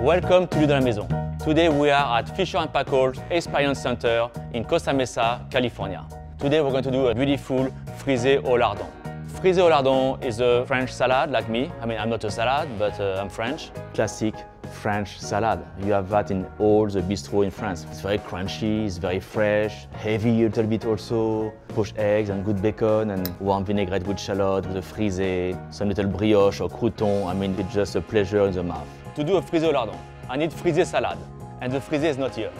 Welcome to Lieu de la Maison. Today we are at Fisher & Paykel's Experience Center in Costa Mesa, California. Today we're going to do a beautiful frisée au lardon. Frisée au lardon is a French salad like me. I mean, I'm not a salad, but uh, I'm French. Classic French salad. You have that in all the bistro in France. It's very crunchy, it's very fresh, heavy a little bit also. Poached eggs and good bacon and warm vinaigrette with shallot, with a frisée, some little brioche or crouton. I mean, it's just a pleasure in the mouth. To do a frisée au lardon, I need frisée salad. And the frisée is not here.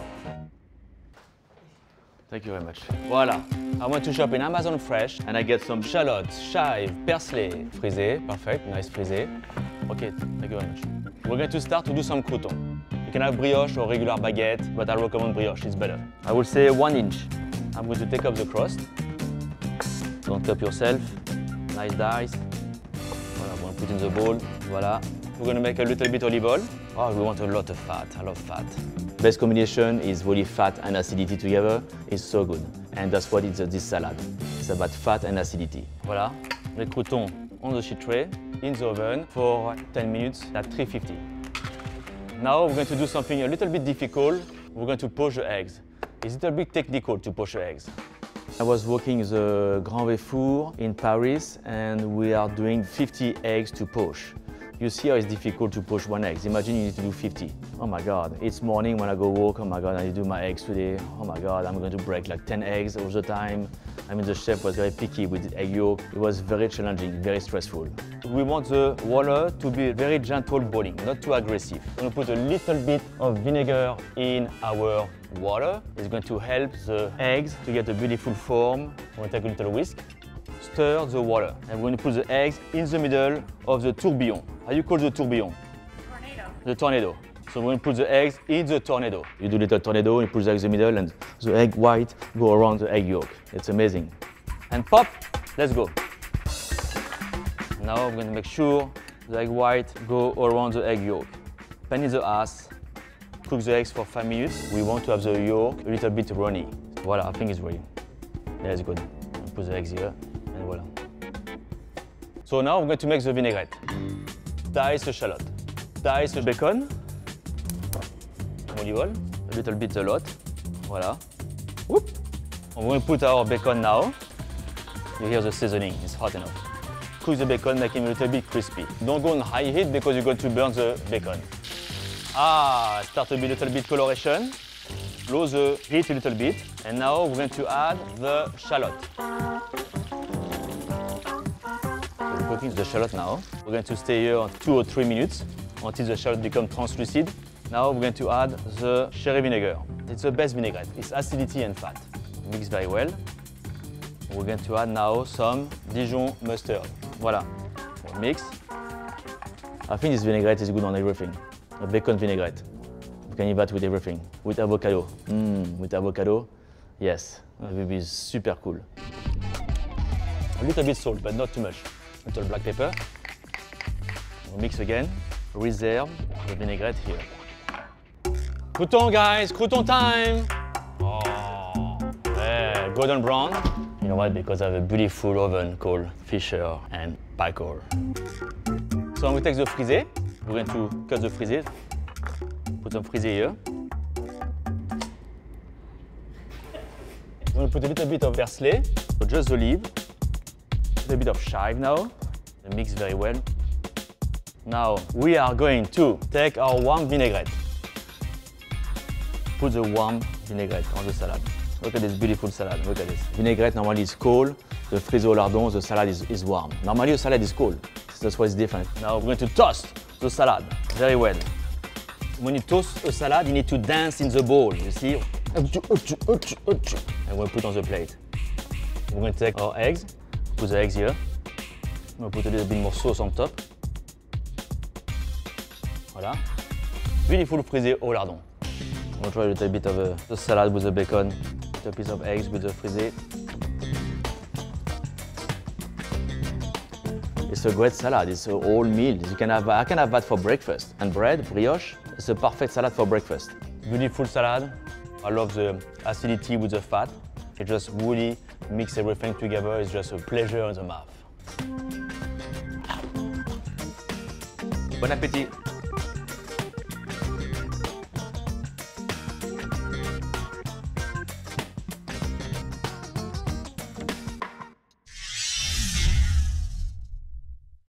Thank you very much. Voila. I went to shop in Amazon Fresh and I get some shallots, chive, parsley, frisée. Perfect, nice frisée. Okay, thank you very much. We're going to start to do some crouton. You can have brioche or regular baguette, but I recommend brioche, it's better. I will say one inch. I'm going to take up the crust. Don't cut yourself. Nice dice. Voilà, I'm going to put in the bowl. Voila. We're going to make a little bit olive oil. Oh, we want a lot of fat. I love fat. Best combination is really fat and acidity together. It's so good. And that's what it's this salad. It's about fat and acidity. Voilà, les croutons on the sheet tray in the oven for 10 minutes at 350. Now we're going to do something a little bit difficult. We're going to poach the eggs. It's a little bit technical to poach the eggs. I was working the Grand Véfour in Paris and we are doing 50 eggs to poach. You see how it's difficult to poach one egg. Imagine you need to do 50. Oh my God, it's morning when I go walk, oh my God, I need to do my eggs today. Oh my God, I'm going to break like 10 eggs all the time. I mean, the chef was very picky with the egg yolk. It was very challenging, very stressful. We want the water to be very gentle boiling, not too aggressive. We're going to put a little bit of vinegar in our water. It's going to help the eggs to get a beautiful form. We're going to take a little whisk stir the water. And we're going to put the eggs in the middle of the tourbillon. How you call the tourbillon? Tornado. The tornado. So going to put the eggs in the tornado. You do little tornado, you put the eggs in the middle, and the egg white go around the egg yolk. It's amazing. And pop, let's go. Now I'm going to make sure the egg white go around the egg yolk. Pan in the ass, cook the eggs for five minutes. We want to have the yolk a little bit runny. Voila, I think it's ready. Yeah, good. Put the eggs here, and voila. So now I'm going to make the vinaigrette. Dice the shallot. Dice the bacon. Olive oil, a little bit a lot. Voila. Whoop. We're going to put our bacon now. You hear the seasoning, it's hot enough. Cook the bacon, make him a little bit crispy. Don't go on high heat because you're going to burn the bacon. Ah, start to be a little bit coloration. Low the heat a little bit. And now we're going to add the shallot. We're cooking the shallot now. We're going to stay here two or three minutes until the shallot becomes translucid. Now we're going to add the sherry vinegar. It's the best vinaigrette. It's acidity and fat. Mix very well. We're going to add now some Dijon mustard. Voila. We'll mix. I think this vinaigrette is good on everything. A bacon vinaigrette. You can eat that with everything. With avocado. Mmm, with avocado. Yes, it will be super cool. A little bit salt, but not too much. A little black pepper. We'll mix again. Reserve the vinaigrette here. Crouton, guys, crouton time! Oh, yeah, golden brown. You know what? Because I have a beautiful oven called Fisher and Paykel. So I'm going to take the frisée. We're going to cut the frisée. Put some frisée here. I'm going to put a little bit of parsley, so just the leaf. A little bit of chive now. Mix very well. Now we are going to take our warm vinaigrette. Put the warm vinaigrette on the salad. Look at this beautiful salad, look at this. Vinaigrette normally is cold, the frisée au lardon, the salad is, warm. Normally the salad is cold, that's why it's different. Now we're going to toast the salad very well. When you toast a salad, you need to dance in the bowl, you see? And we'll put on the plate. We're going to take our eggs, put the eggs here. We'll put a little bit more sauce on top. Voilà. Beautiful frisée au lardon. We'll try a little bit of uh, the salad with the bacon, a piece of eggs with the frisée. It's a great salad. It's a whole meal. You can have, I can have that for breakfast. And bread, brioche, it's a perfect salad for breakfast. Beautiful salad. I love the acidity with the fat. It just really mix everything together. It's just a pleasure in the mouth. Bon appétit.